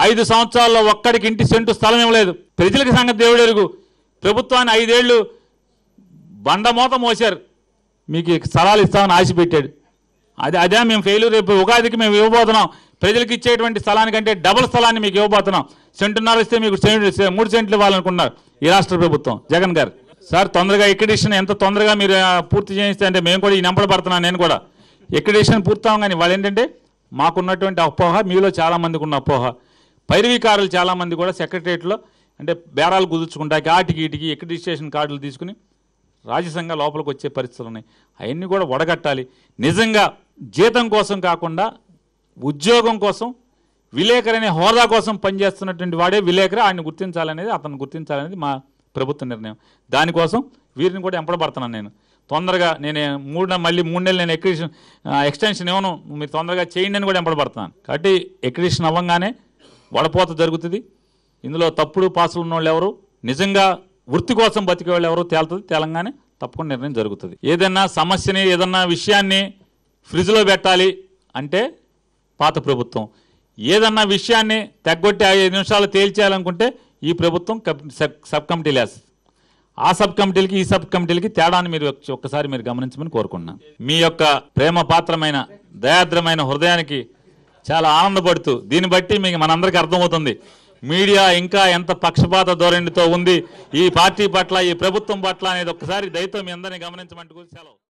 ఐదు సంవత్సరాల్లో ఒక్కడికి ఇంటి సెంటు స్థలం ఇవ్వలేదు. ప్రజలకు సంగతి దేవుడు ఎరుగు. ప్రభుత్వాన్ని ఐదేళ్ళు బండమూత మోశారు. మీకు స్థలాలు ఇస్తామని ఆశ పెట్టాడు. అదే అదే మేము ఫెయిల్యూర్ రేపు ఉగాదికి మేము ఇవ్వబోతున్నాం. ప్రజలకు ఇచ్చేటువంటి స్థలానికంటే డబుల్ స్థలాన్ని మీకు ఇవ్వబోతున్నాం. సెంటున్నర ఇస్తే మీకు సెంటు- మూడు సెంట్లు ఇవ్వాలనుకున్నారు ఈ రాష్ట్ర ప్రభుత్వం. జగన్ గారు. సార్ తొందరగా ఎక్విడిషన్ ఎంత తొందరగా మీరు పూర్తి చేయిస్తే అంటే మేము కూడా ఈ నెంబర్ పడుతున్నాను నేను కూడా. ఎక్విడిషన్ పూర్తాం కానీ వాళ్ళు ఏంటంటే మాకున్నటువంటి అపోహ మీలో చాలామందికి ఉన్న అపోహ. పైరవీకారులు చాలామంది కూడా సెక్రటరియట్లో అంటే బేరాలు కుదుర్చుకుంటాకి ఆటికి ఇటికి ఎక్కడ రిజిస్ట్రేషన్ కార్డులు తీసుకుని రాజ్యసంగా లోపలికి వచ్చే పరిస్థితులు ఉన్నాయి. అవన్నీ కూడా వడగట్టాలి. నిజంగా జీతం కోసం కాకుండా ఉద్యోగం కోసం విలేకరనే అనే హోదా కోసం పనిచేస్తున్నటువంటి వాడే విలేకరు ఆయన గుర్తించాలనేది అతను గుర్తించాలనేది మా ప్రభుత్వ నిర్ణయం. దానికోసం వీరిని కూడా ఎంపడబడుతున్నాను నేను. తొందరగా నేను మూడు మళ్ళీ మూడు నెలలు నేను ఎక్రిషన్ ఎక్స్టెన్షన్ ఇవ్వను. మీరు తొందరగా చేయండి అని కూడా ఎంపడబడుతున్నాను. కాబట్టి ఎక్రిషన్ అవ్వగానే వడపోత జరుగుతుంది. ఇందులో తప్పుడు పాసులు ఉన్న వాళ్ళు ఎవరు? నిజంగా వృత్తి కోసం బతికే వాళ్ళు ఎవరు? తేలుతుంది. తెలంగాణ తప్పకుండా నిర్ణయం జరుగుతుంది. ఏదైనా సమస్యని ఏదన్నా విషయాన్ని ఫ్రిడ్జ్లో పెట్టాలి అంటే పాత ప్రభుత్వం. ఏదన్నా విషయాన్ని తగ్గొట్టి ఐదు నిమిషాలు తేల్చేయాలనుకుంటే ఈ ప్రభుత్వం సబ్ కమిటీ కమిటీలు వేస్తుంది. ఆ సబ్ కమిటీలకి ఈ సబ్ కమిటీలకి తేడాను మీరు ఒక్కసారి మీరు గమనించమని కోరుకున్నాను మీ యొక్క ప్రేమ పాత్రమైన దయాద్రమైన హృదయానికి చాలా ఆనందపడుతూ దీన్ని బట్టి మీకు మనందరికీ అర్థమవుతుంది. మీడియా ఇంకా ఎంత పక్షపాత ధోరణితో ఉంది ఈ పార్టీ పట్ల ఈ ప్రభుత్వం పట్ల అనేది ఒక్కసారి దయతో మీ అందరినీ గమనించమంటూ సెలవు.